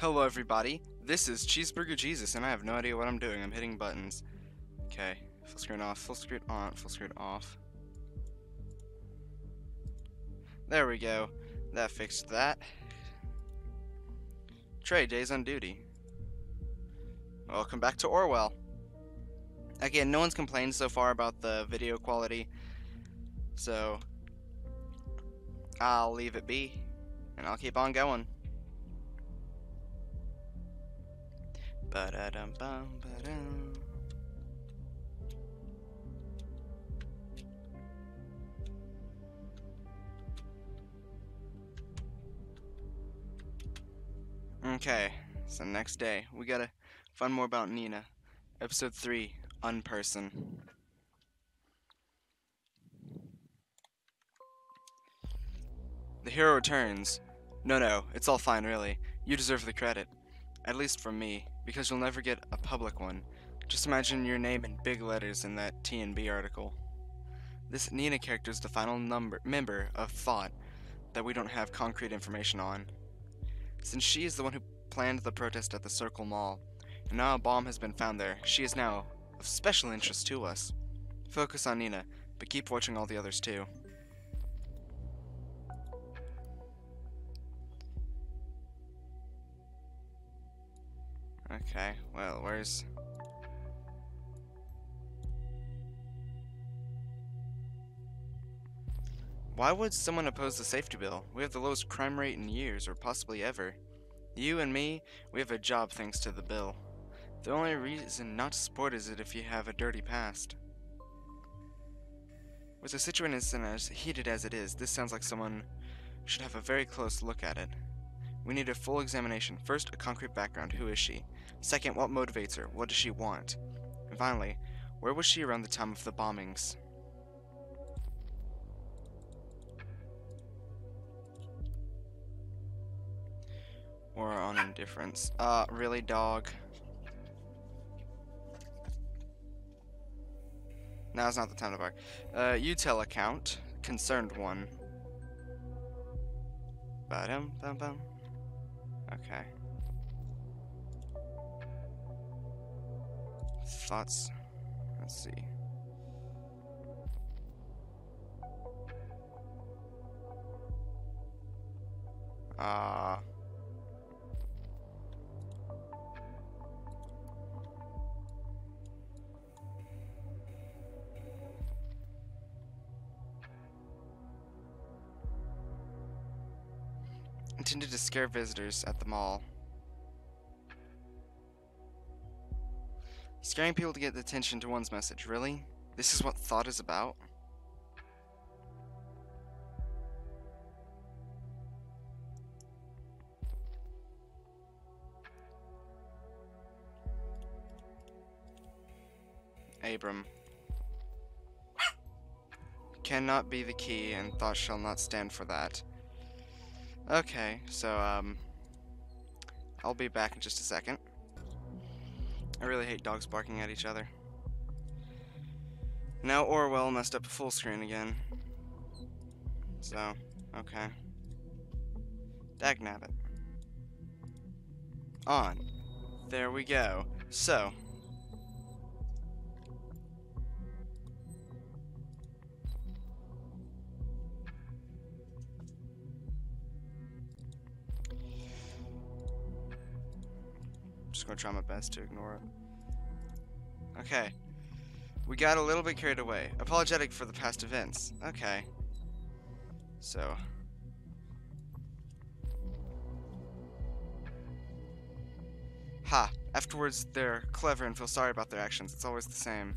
Hello everybody, this is Cheeseburger Jesus and I have no idea what I'm doing, I'm hitting buttons. Okay, full screen off, full screen on, full screen off. There we go, that fixed that. Trey, days on duty. Welcome back to Orwell. Again, no one's complained so far about the video quality, so I'll leave it be, and I'll keep on going. Ba-da-dum bum ba-dum. Okay, so next day, we gotta find more about Nina. Episode 3, Unperson. The hero returns. No, no, it's all fine, really. You deserve the credit. At least from me, because you'll never get a public one. Just imagine your name in big letters in that TNB article. This Nina character is the final number member of Thought that we don't have concrete information on. Since she is the one who planned the protest at the Circle Mall, and now a bomb has been found there, she is now of special interest to us. Focus on Nina, but keep watching all the others too. Okay, well, where's... Why would someone oppose the safety bill? We have the lowest crime rate in years, or possibly ever. You and me, we have a job thanks to the bill. The only reason not to support is it if you have a dirty past. With the situation as heated as it is, this sounds like someone should have a very close look at it. We need a full examination. First, a concrete background. Who is she? Second, what motivates her? What does she want? And finally, where was she around the time of the bombings? Or on indifference. Uh, really, dog? Now's not the time to bark. Uh, Utel account. Concerned one. Ba-dum, bum, bum. Okay. Thoughts? Let's see. Uh, intended to scare visitors at the mall. Scaring people to get attention to one's message, really? This is what thought is about? Abram. Cannot be the key, and thought shall not stand for that. Okay, so, um, I'll be back in just a second. I really hate dogs barking at each other. Now Orwell messed up a full screen again. So, okay. Dagnabbit. On. There we go. So, just gonna try my best to ignore it. Okay. We got a little bit carried away. Apologetic for the past events. Okay. So. Ha! Afterwards, they're clever and feel sorry about their actions. It's always the same.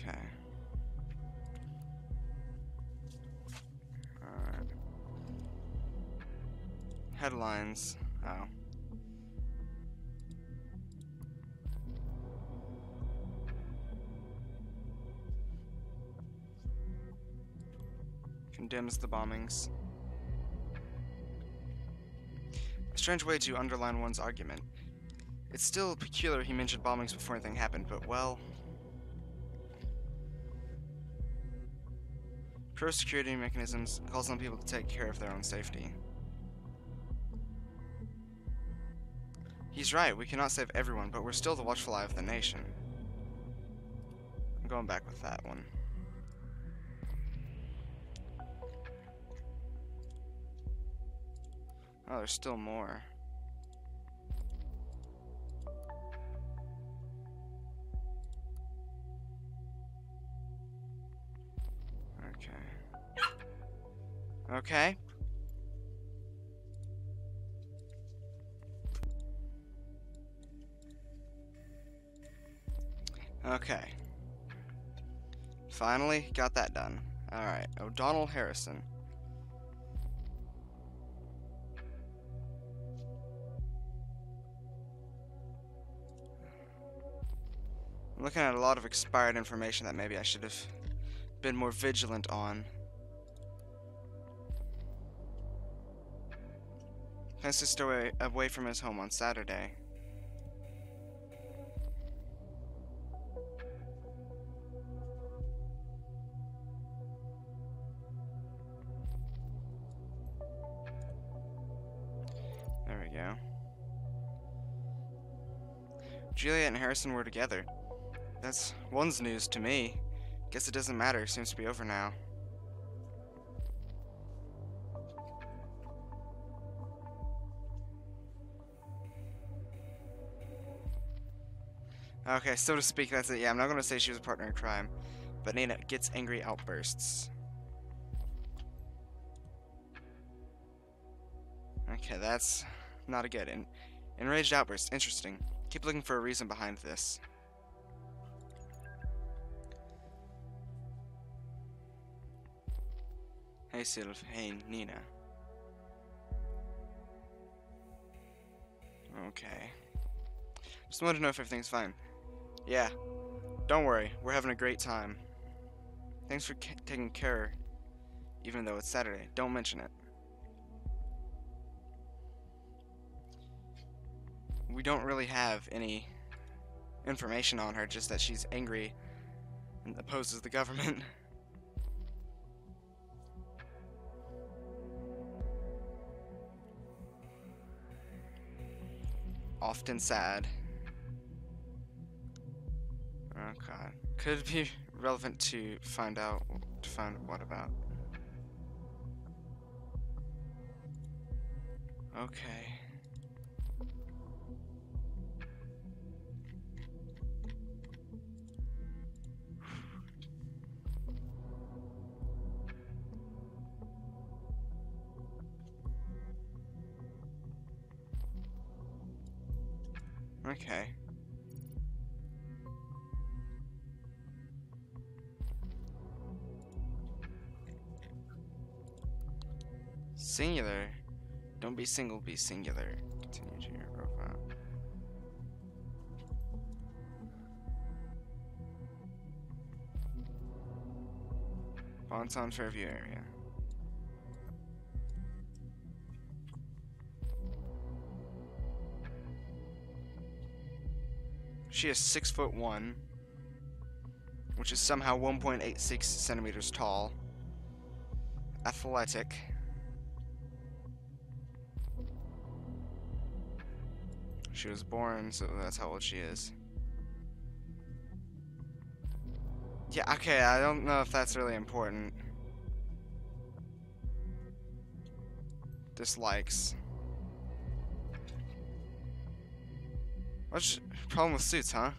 Okay. Alright. Headlines. Oh. Condemns the bombings. A strange way to underline one's argument. It's still peculiar he mentioned bombings before anything happened, but well... Pro security mechanisms calls on people to take care of their own safety. He's right, we cannot save everyone, but we're still the watchful eye of the nation. I'm going back with that one. Oh, there's still more. Okay. Okay. Okay. Finally got that done. Alright, O'Donnell Harrison. I'm looking at a lot of expired information that maybe I should have been more vigilant on. Stay away, away from his home on Saturday. There we go. Juliet and Harrison were together. That's one's news to me. Guess it doesn't matter, seems to be over now. Okay, so to speak, that's it. Yeah, I'm not gonna say she was a partner in crime, but Nina gets angry outbursts. Okay, that's not a good. En enraged outburst. Interesting. Keep looking for a reason behind this. Hey Sylv, hey Nina. Okay. Just wanted to know if everything's fine. Yeah. Don't worry, we're having a great time. Thanks for taking care, even though it's Saturday. Don't mention it. We don't really have any information on her, just that she's angry and opposes the government. Often sad. Oh god. Could be relevant to find out to find what about? Okay. Okay. Singular. Don't be single, be singular. Continue to your profile. Bonton Fairview area. She is six foot one, which is somehow 1.86 centimeters tall. Athletic. She was born, so that's how old she is. Yeah, okay, I don't know if that's really important. Dislikes. What's problem with suits, huh?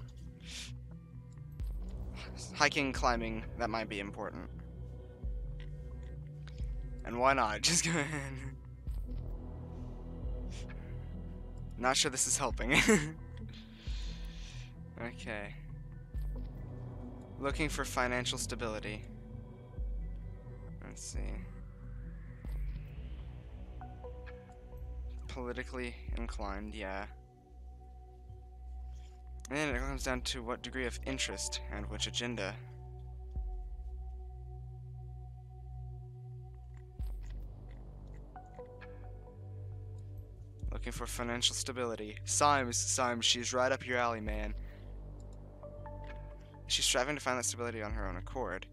Hiking, climbing, that might be important. And why not? Just go ahead. Not sure this is helping. okay. Looking for financial stability. Let's see. Politically inclined, yeah. And then it comes down to what degree of interest and which agenda. Looking for financial stability. Symes, Symes, she's right up your alley, man. She's striving to find that stability on her own accord.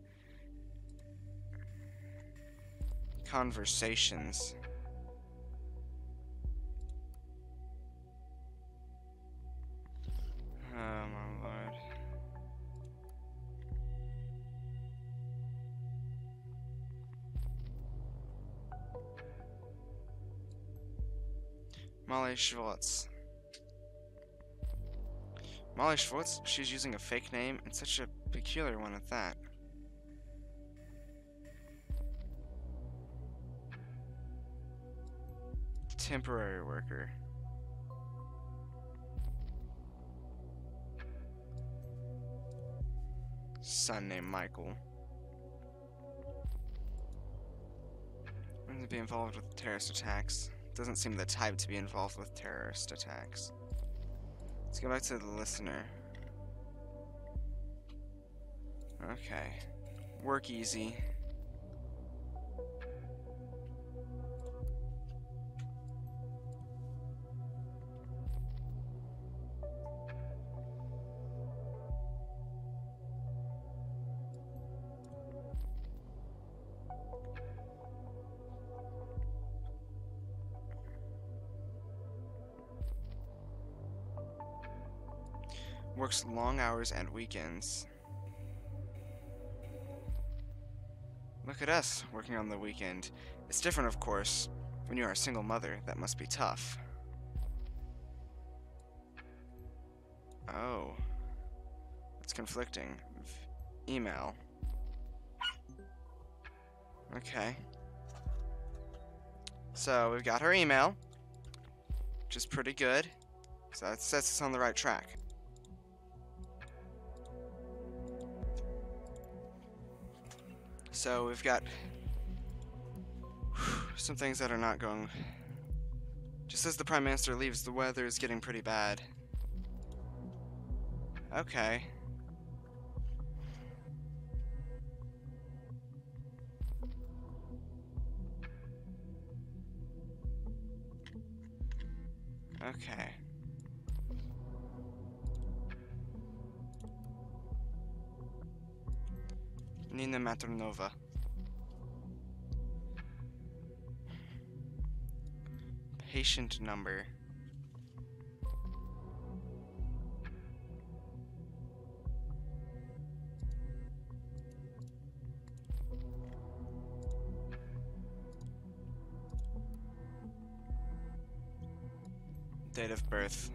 Conversations. Molly Schwartz. Molly Schwartz? She's using a fake name, and such a peculiar one at that. Temporary worker. Son named Michael. Wouldn't be involved with terrorist attacks. Doesn't seem the type to be involved with terrorist attacks. Let's go back to the listener. Okay. Work easy. Works long hours and weekends. Look at us, working on the weekend. It's different, of course. When you are a single mother, that must be tough. Oh. It's conflicting. V email. Okay. So, we've got her email. Which is pretty good. So that sets us on the right track. So we've got some things that are not going. Just as the Prime Minister leaves, the weather is getting pretty bad. Okay. Okay. Nina Maternova. Patient number. Date of birth.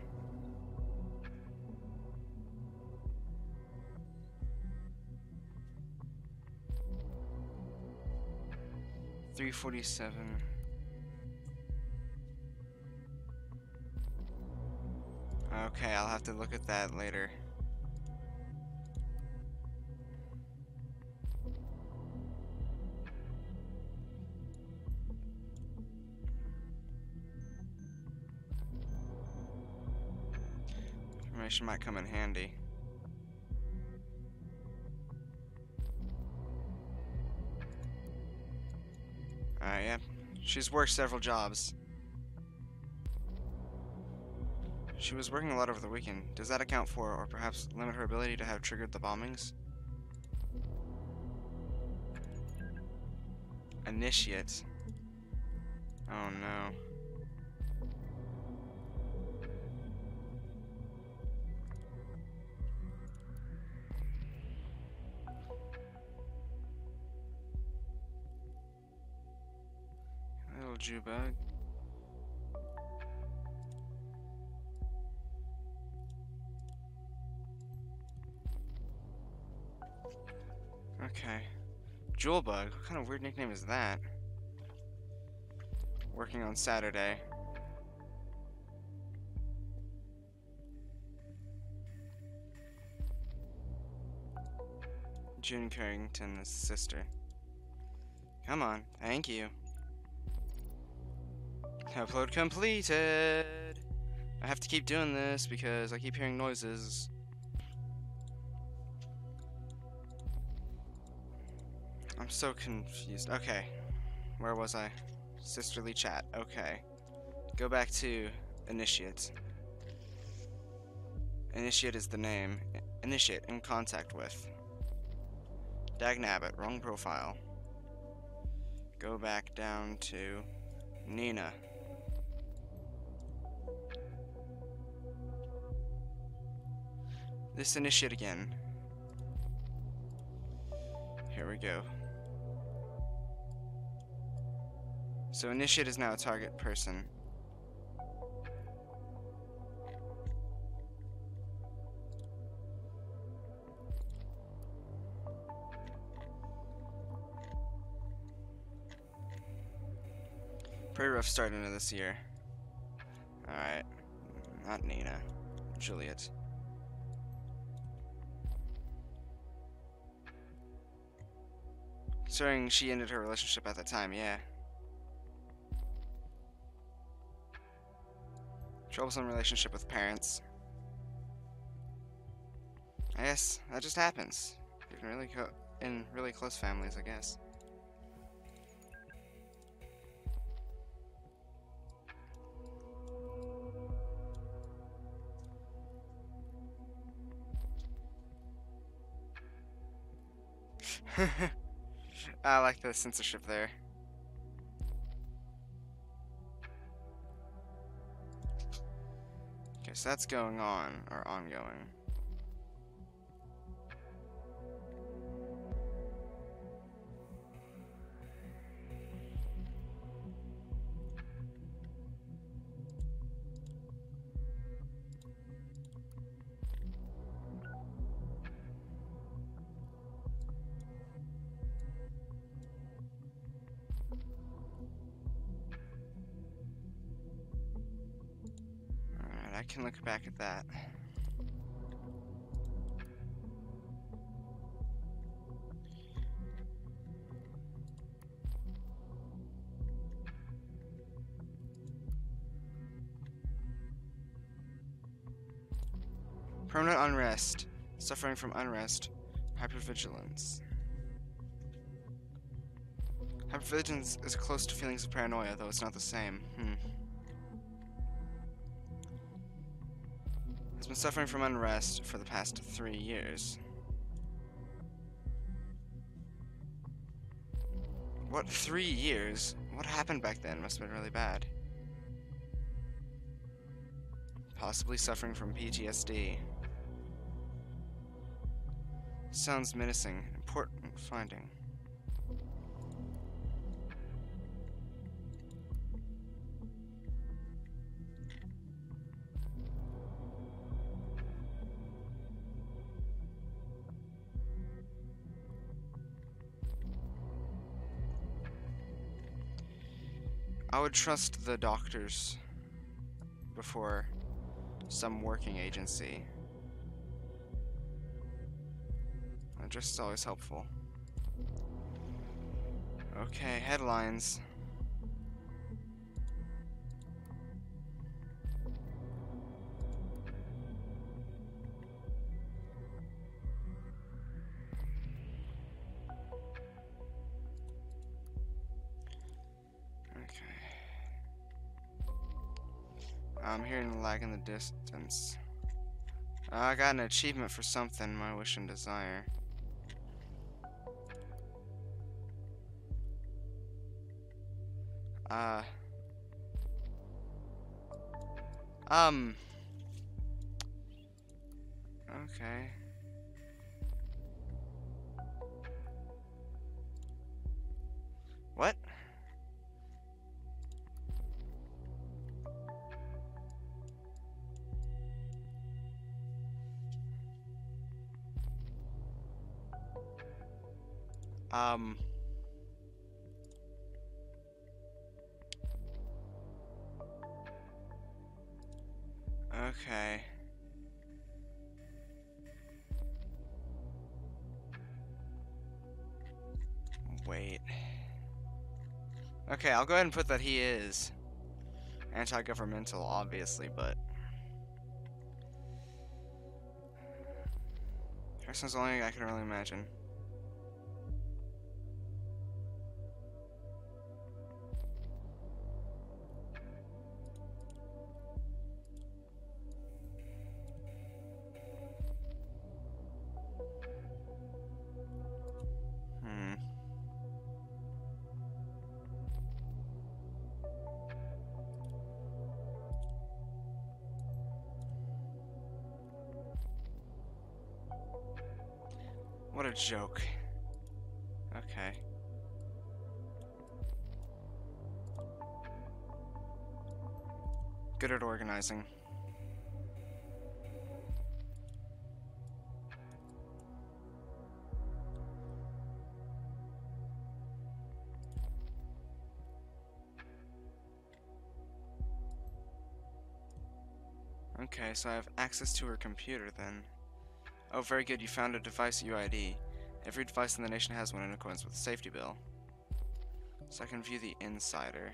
347. Okay, I'll have to look at that later. Information might come in handy. She's worked several jobs. She was working a lot over the weekend. Does that account for, or perhaps limit her ability to have triggered the bombings? Initiate. Oh no. Jew bag. Okay. Jewel Bug? What kind of weird nickname is that? Working on Saturday. June Carrington's sister. Come on, thank you. Upload completed. I have to keep doing this because I keep hearing noises. I'm so confused. Okay. Where was I? Sisterly chat. Okay. Go back to initiate. Initiate is the name. Initiate in contact with. Dag Nabbit, wrong profile. Go back down to Nina. this initiate again. Here we go. So initiate is now a target person. Pretty rough start into this year. Alright. Not Nina. Juliet. Considering she ended her relationship at the time, yeah. Troublesome relationship with parents. I guess that just happens. In really, in really close families, I guess. I like the censorship there. Okay, so that's going on, or ongoing. Can look back at that. Permanent unrest. Suffering from unrest. Hypervigilance. Hypervigilance is close to feelings of paranoia, though it's not the same. Hmm. Suffering from unrest for the past three years. What, three years? What happened back then must have been really bad. Possibly suffering from PTSD. Sounds menacing. Important finding. I would trust the doctors before some working agency. Just always helpful. Okay, headlines. Hearing the lag in the distance. I got an achievement for something, my wish and desire. Uh. Um. Okay. Um. Okay. Wait. Okay, I'll go ahead and put that he is anti-governmental, obviously, but... Person's the only I can really imagine. What a joke. Okay. Good at organizing. Okay, so I have access to her computer then. Oh, very good. You found a device UID. Every device in the nation has one in accordance with the safety bill. So I can view the insider.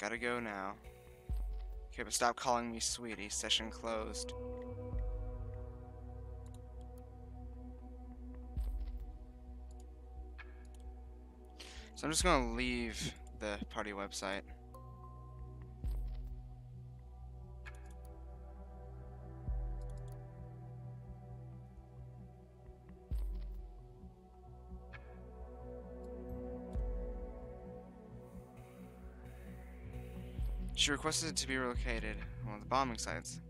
Gotta go now. Okay, but stop calling me sweetie. Session closed. So I'm just gonna leave the party website. She requested to be relocated on one of the bombing sites.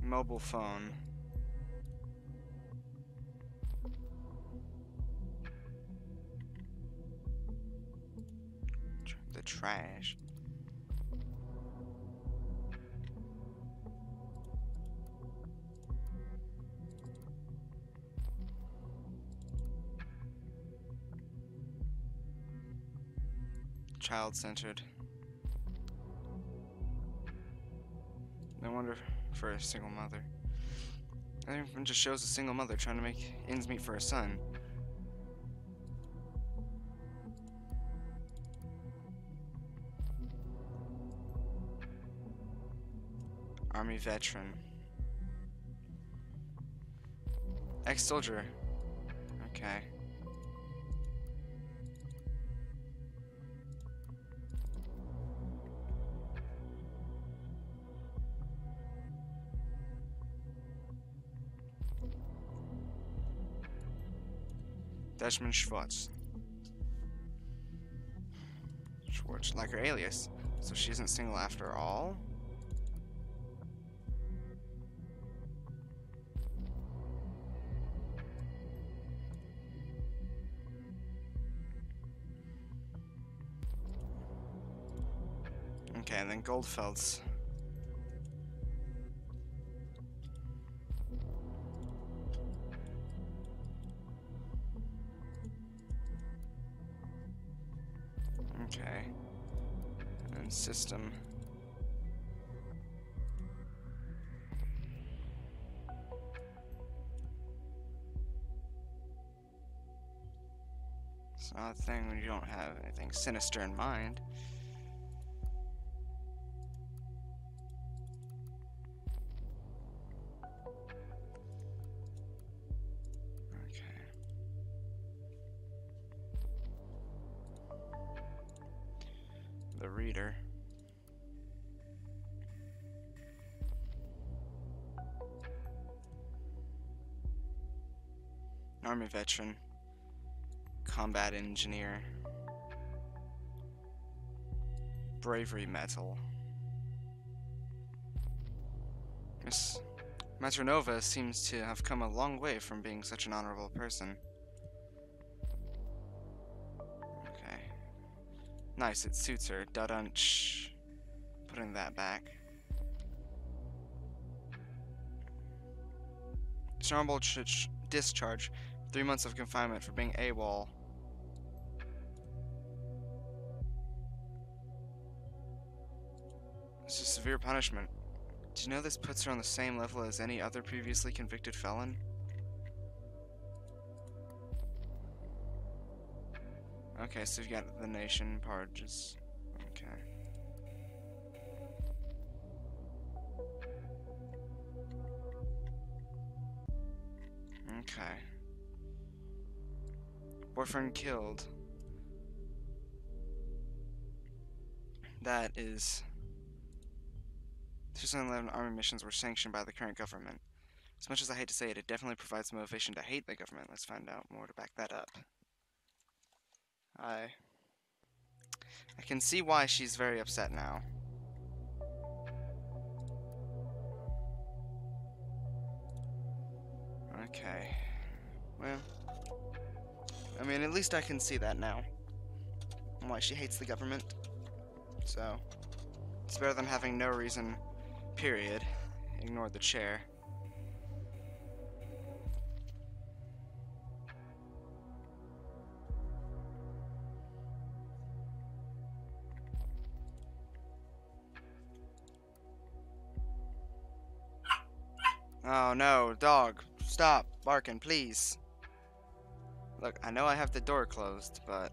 Mobile phone. The trash. Child centered. No wonder for a single mother. It even just shows a single mother trying to make ends meet for a son. Army veteran. Ex-soldier. Okay. Desmond Schwartz. Schwartz, like her alias. So she isn't single after all? Okay, and then Goldfelds. System. It's not a thing when you don't have anything sinister in mind. Army veteran. Combat engineer. Bravery medal. Miss Matronova seems to have come a long way from being such an honorable person. Okay. Nice, it suits her. Dudunch. Putting that back. Dishonorable discharge. Three months of confinement for being AWOL. This is severe punishment. Do you know this puts her on the same level as any other previously convicted felon? Okay, so you've got the nation part, just okay. Okay. Boyfriend killed. That is. 2011 Army missions were sanctioned by the current government. As much as I hate to say it, it definitely provides motivation to hate the government. Let's find out more to back that up. I. I can see why she's very upset now. Okay. Well. I mean, at least I can see that now. And why she hates the government. So, it's better than having no reason, period. Ignore the chair. Oh no, dog, stop barking, please. Look, I know I have the door closed, but...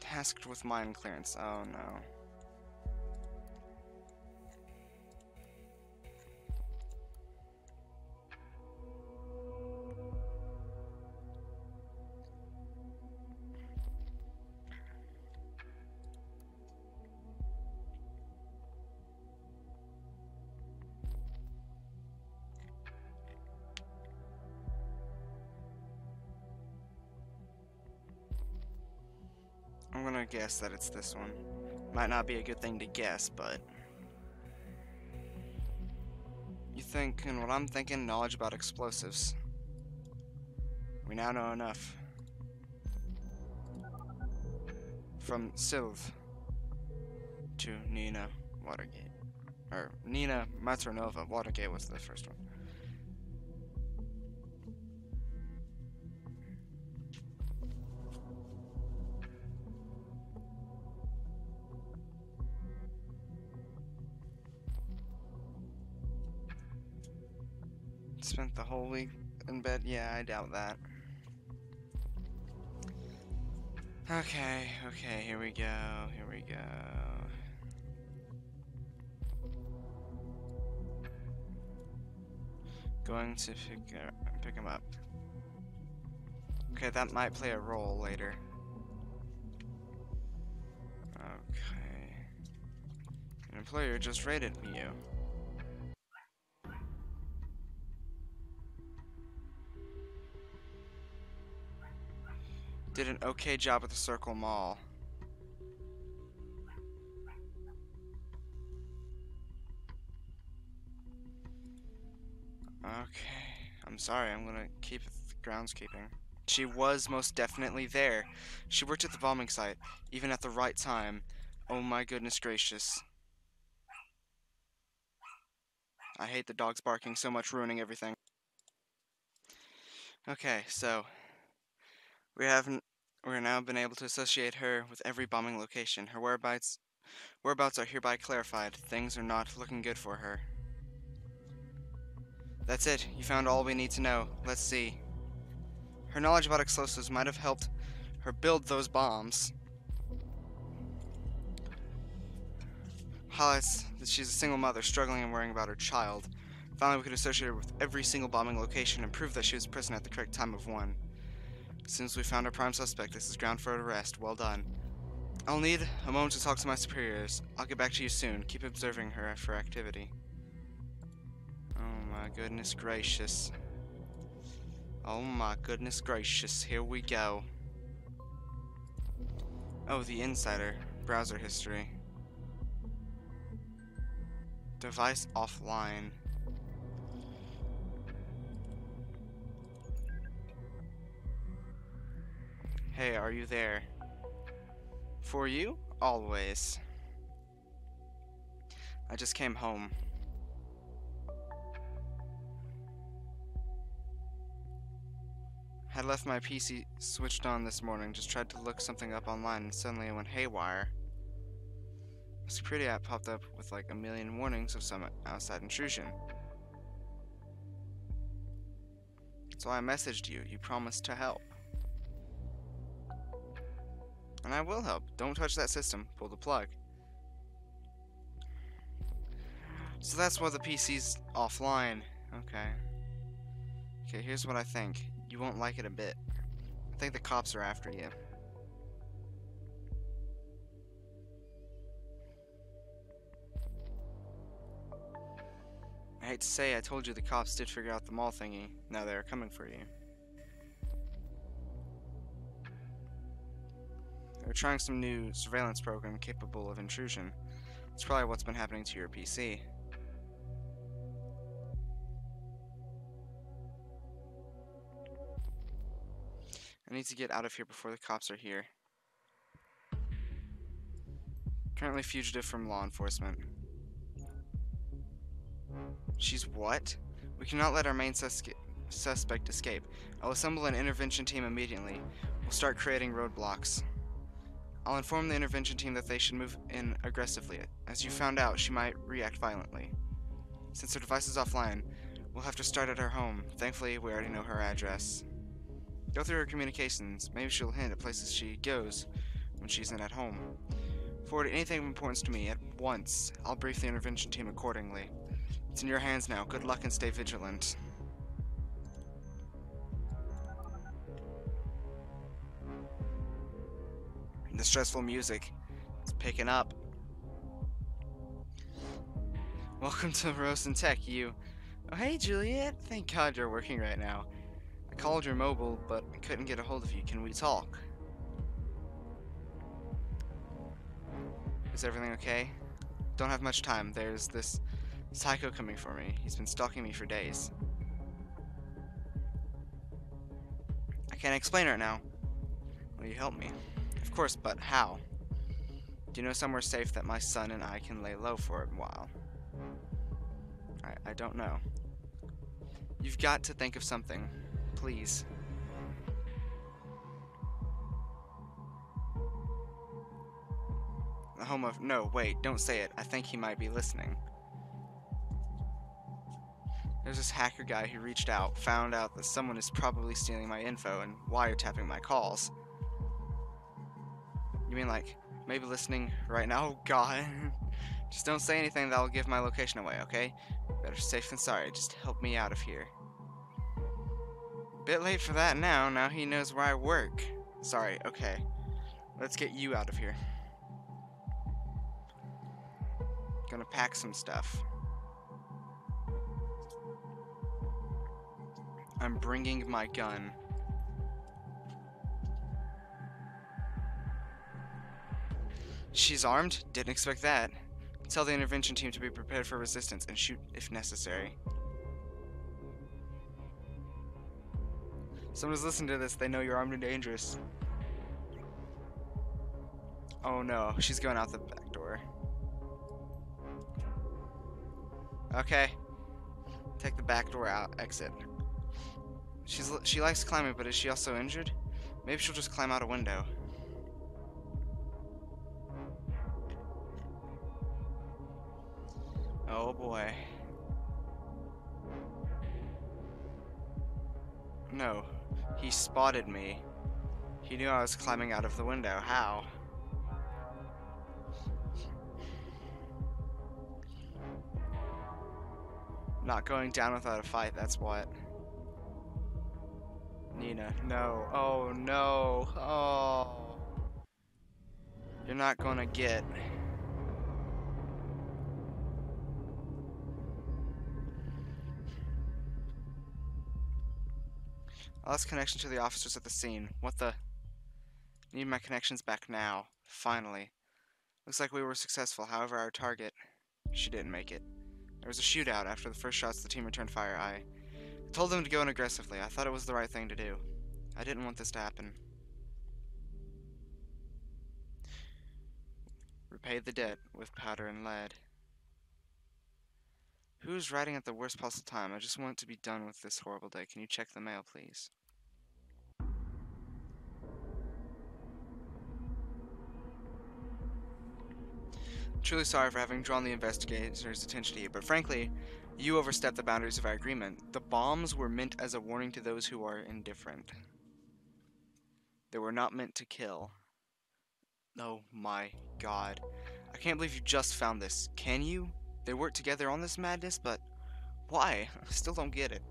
Tasked with mine clearance, oh no. Guess that it's this one. Might not be a good thing to guess, but... You think, and what I'm thinking, knowledge about explosives. We now know enough. From Sylve to Nina Watergate. Or Nina Matronova. Watergate was the first one. Spent the whole week in bed? Yeah, I doubt that. Okay, okay, here we go, here we go. Going to pick, uh, pick him up. Okay, that might play a role later. Okay. An employer just rated you. Did an okay job at the Circle Mall. Okay. I'm sorry, I'm gonna keep groundskeeping. She was most definitely there. She worked at the bombing site, even at the right time. Oh my goodness gracious. I hate the dogs barking so much, ruining everything. Okay, so we haven't we have now been able to associate her with every bombing location. Her whereabouts whereabouts are hereby clarified. Things are not looking good for her. That's it. You found all we need to know. Let's see. Her knowledge about explosives might have helped her build those bombs. Highlights that she's a single mother struggling and worrying about her child. Finally, we could associate her with every single bombing location and prove that she was present at the correct time of one. Since we found our prime suspect, this is ground for arrest. Well done. I'll need a moment to talk to my superiors. I'll get back to you soon. Keep observing her for activity. Oh my goodness gracious. Oh my goodness gracious. Here we go. Oh, the insider. Browser history. Device offline. Hey, are you there? For you? Always. I just came home. Had left my PC switched on this morning, just tried to look something up online and suddenly it went haywire. A security app popped up with like a million warnings of some outside intrusion. So I messaged you. You promised to help. And I will help. Don't touch that system. Pull the plug. So that's why the PC's offline. Okay. Okay, here's what I think. You won't like it a bit. I think the cops are after you. I hate to say I told you the cops did figure out the mall thingy. Now they're coming for you. They're trying some new surveillance program capable of intrusion. It's probably what's been happening to your PC. I need to get out of here before the cops are here. Currently fugitive from law enforcement. She's what? We cannot let our main sus suspect escape. I'll assemble an intervention team immediately. We'll start creating roadblocks. I'll inform the intervention team that they should move in aggressively. As you found out, she might react violently. Since her device is offline, we'll have to start at her home. Thankfully, we already know her address. Go through her communications. Maybe she'll hint at places she goes when she's not at home. Forward anything of importance to me at once. I'll brief the intervention team accordingly. It's in your hands now. Good luck and stay vigilant. The stressful music is picking up. Welcome to Rosen Tech, you. Oh, hey, Juliet. Thank God you're working right now. I called your mobile, but I couldn't get a hold of you. Can we talk? Is everything okay? Don't have much time. There's this psycho coming for me. He's been stalking me for days. I can't explain right now. Will you help me? Of course, but how? Do you know somewhere safe that my son and I can lay low for a while? I, I don't know. You've got to think of something. Please. The home of... No, wait, don't say it. I think he might be listening. There's this hacker guy who reached out, found out that someone is probably stealing my info and wiretapping my calls. You mean like, maybe listening right now? God. Just don't say anything that'll give my location away, okay? Better safe than sorry, just help me out of here. Bit late for that now, now he knows where I work. Sorry, okay. Let's get you out of here. Gonna pack some stuff. I'm bringing my gun. She's armed? Didn't expect that. Tell the intervention team to be prepared for resistance and shoot if necessary. Someone's listening to this, they know you're armed and dangerous. Oh no, she's going out the back door. Okay. Take the back door out, exit. She's she likes climbing, but is she also injured? Maybe she'll just climb out a window. Spotted me. He knew I was climbing out of the window. How? Not going down without a fight, that's what. Nina, no. Oh, no. Oh. You're not gonna get... I lost connection to the officers at the scene. What the... Need my connections back now. Finally. Looks like we were successful, however our target... She didn't make it. There was a shootout after the first shots the team returned fire. I told them to go in aggressively. I thought it was the right thing to do. I didn't want this to happen. Repay the debt with powder and lead. Who's writing at the worst possible time? I just want to be done with this horrible day. Can you check the mail, please? Truly sorry for having drawn the investigators' attention to you, but frankly, you overstepped the boundaries of our agreement. The bombs were meant as a warning to those who are indifferent. They were not meant to kill. Oh my god. I can't believe you just found this. Can you? They worked together on this madness, but why? I still don't get it.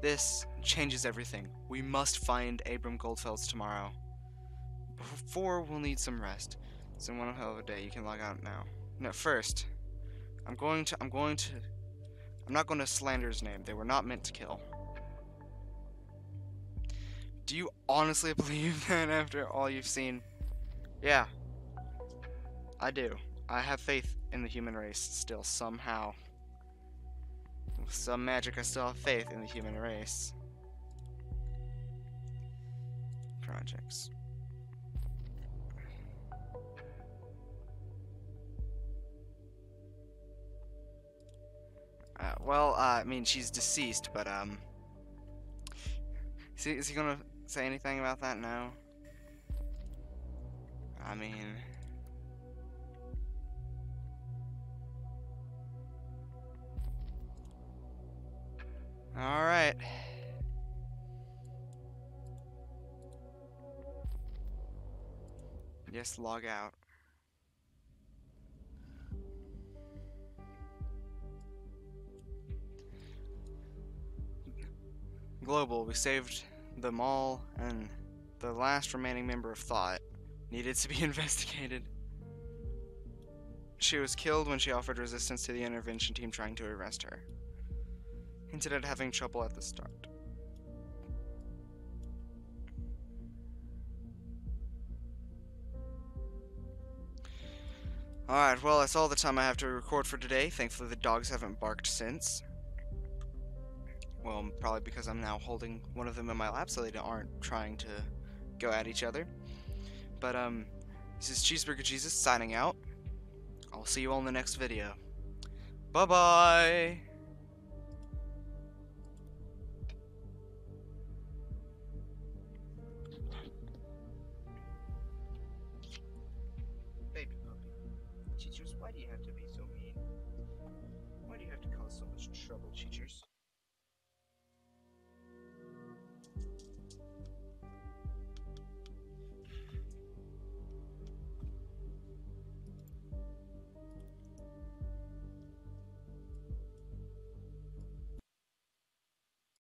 This changes everything. We must find Abram Goldfels tomorrow. Before, we'll need some rest. It's been one hell of a day. You can log out now. No, first, I'm going to, I'm going to, I'm not going to slander his name. They were not meant to kill. Do you honestly believe that after all you've seen? Yeah. I do. I have faith in the human race still, somehow. With some magic, I still have faith in the human race. Projects. Uh, well, uh, I mean, she's deceased, but, um... Is he, is he gonna say anything about that? No. I mean... Alright. Yes, log out. Global, we saved them all, and the last remaining member of Thought needed to be investigated. She was killed when she offered resistance to the intervention team trying to arrest her. Hinted at having trouble at the start. Alright, well, that's all the time I have to record for today. Thankfully, the dogs haven't barked since. Well, probably because I'm now holding one of them in my lap so they aren't trying to go at each other. But, um, this is Cheeseburger Jesus signing out. I'll see you all in the next video. Bye-bye!